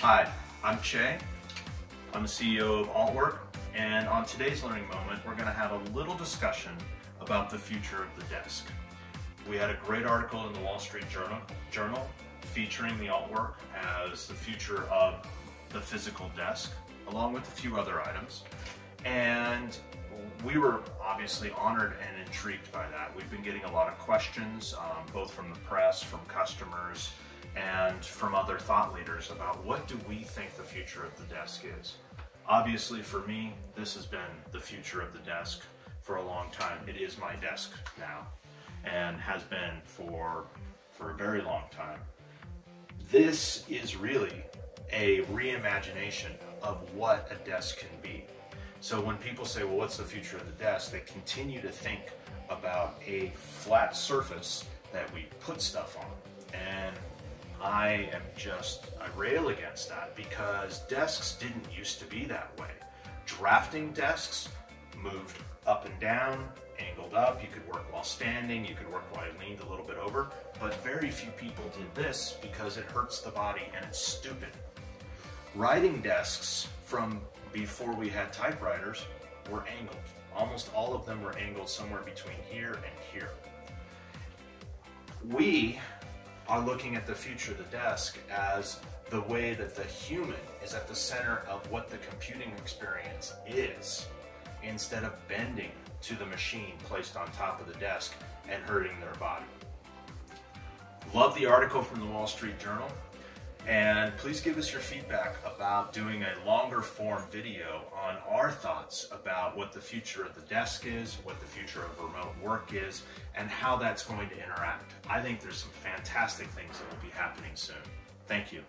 Hi, I'm Che. I'm the CEO of Altwork, and on today's Learning Moment, we're going to have a little discussion about the future of the desk. We had a great article in the Wall Street Journal, Journal featuring the Altwork as the future of the physical desk, along with a few other items. And we were obviously honored and intrigued by that. We've been getting a lot of questions, um, both from the press, from customers, and from other thought leaders about what do we think the future of the desk is. Obviously, for me, this has been the future of the desk for a long time. It is my desk now, and has been for for a very long time. This is really a reimagination of what a desk can be. So when people say, well, what's the future of the desk? They continue to think about a flat surface that we put stuff on. And I am just, I rail against that because desks didn't used to be that way. Drafting desks moved up and down, angled up. You could work while standing, you could work while leaned a little bit over. But very few people did this because it hurts the body and it's stupid. Writing desks from before we had typewriters were angled. Almost all of them were angled somewhere between here and here. We are looking at the future of the desk as the way that the human is at the center of what the computing experience is instead of bending to the machine placed on top of the desk and hurting their body. Love the article from the Wall Street Journal. And please give us your feedback about doing a longer form video on our thoughts about what the future of the desk is, what the future of remote work is, and how that's going to interact. I think there's some fantastic things that will be happening soon. Thank you.